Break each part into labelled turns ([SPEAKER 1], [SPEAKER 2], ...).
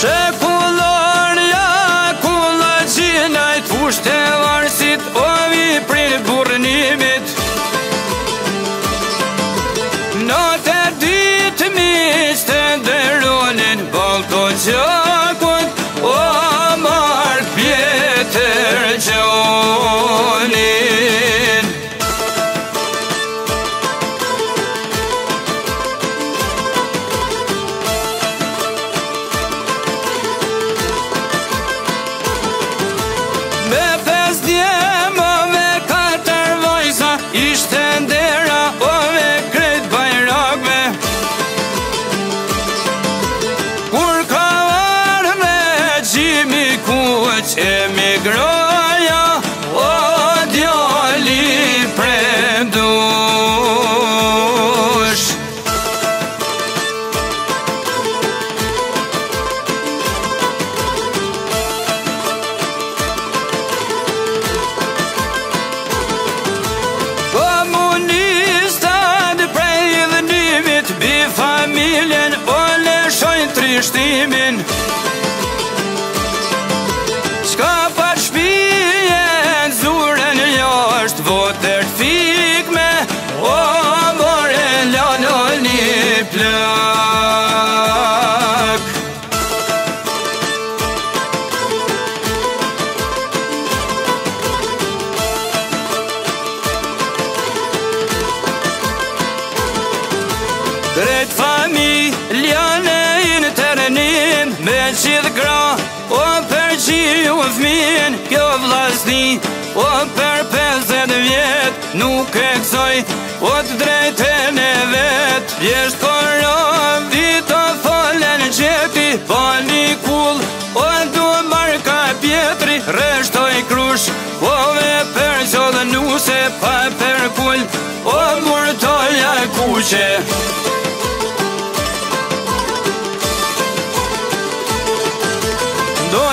[SPEAKER 1] Se kullon ja kullon që nëjtë e varsit Ovi prej burnimi Bishtimin gjithë gra O për qiri u fmin Kjo vlasni O për peset vjet Nuk e kësoj O të drejte e vet Vjeshtë koro Vito folen qepi Po një kull O du marka pjetri Reshtoj krush O ve për qodë nuse Pa për kull O toja kuqe O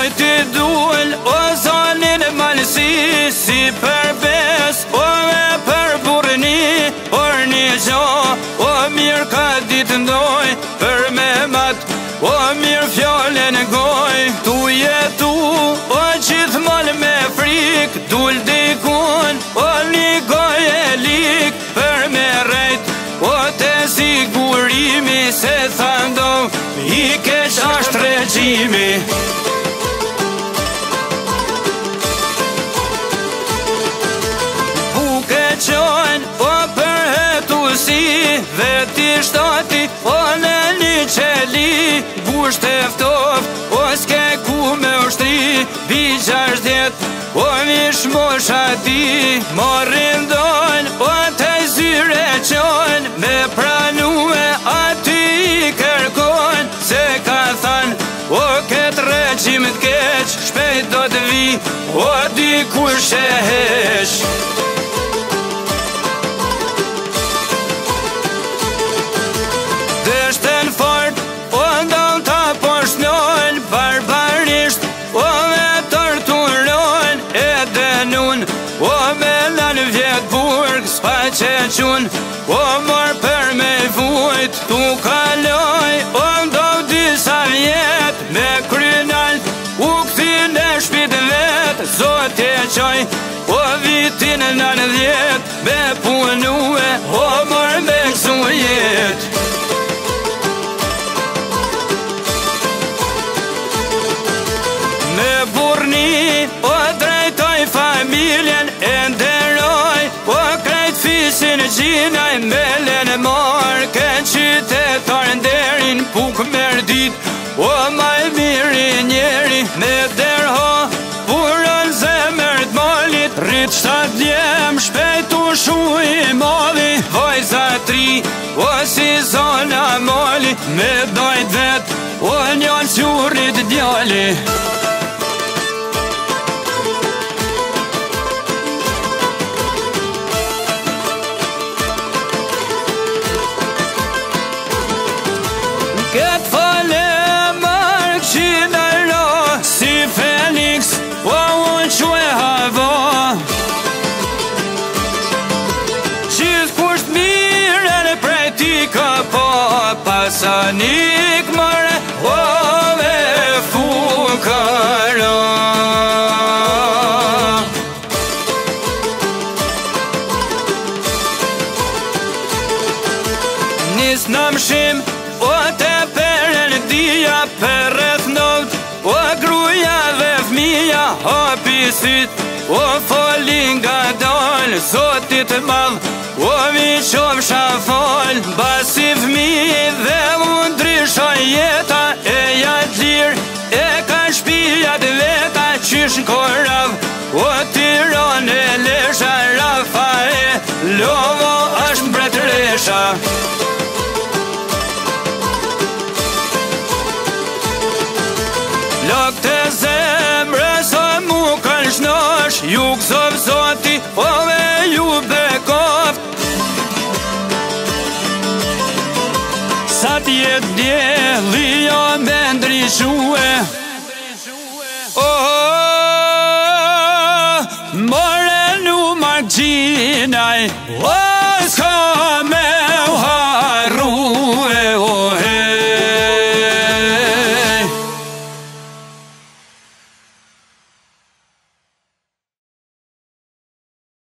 [SPEAKER 1] Oj ti duel, o zonin e malësi Si për bes, o dhe për burëni Por një gjo, o mirë ka ditë ndoj Për me mat, o mirë fjole e goj Tu jetu, o gjithë me frik Dull dikun, o një goj e lik Për me rejt, o te sigurimi Se thando i kesh ashtë regjimi Dhe ti shtati O në një qeli Gusht e ftof O s'ke ku me ushtri Bi qasht djet O një shmosh ati Morin rindon O të zyre qon Me pranu ati i kërkon Se ka than O këtë reqim të keq Shpejt do të vi O di ku shë heq Po mërë për me vujt Tu kaloj O po më do disa vjet Me krynal U këtine shpit vet Zote qoj Po vitin në në djetë Nisi në gjina e mele në marë Kënë qytetarë në derin Pukë mërë dit O po ma e mirë i njeri Me derho Purën zemër të malit Rritë shtatë djem Shpetu shu i mali Vajza tri O po si zona mali Me dojtë vetë O po një qurit djali Muzika sa nik mare o me fukara nis nam shim o te perer dia perrethnot o gruja dhe fmija hapi syt O foli nga dal, zotit e mal O mi qovë shafol, basif mi dhe mundri shon jeta E jat lir, e ka shpijat veta qysh në korav O tiron e lesha, rafa e lovo është mbretresha ti ove ljubë dhe koft Sa ti e dje lio jo me ndryshue Oho, more në margjinaj Oho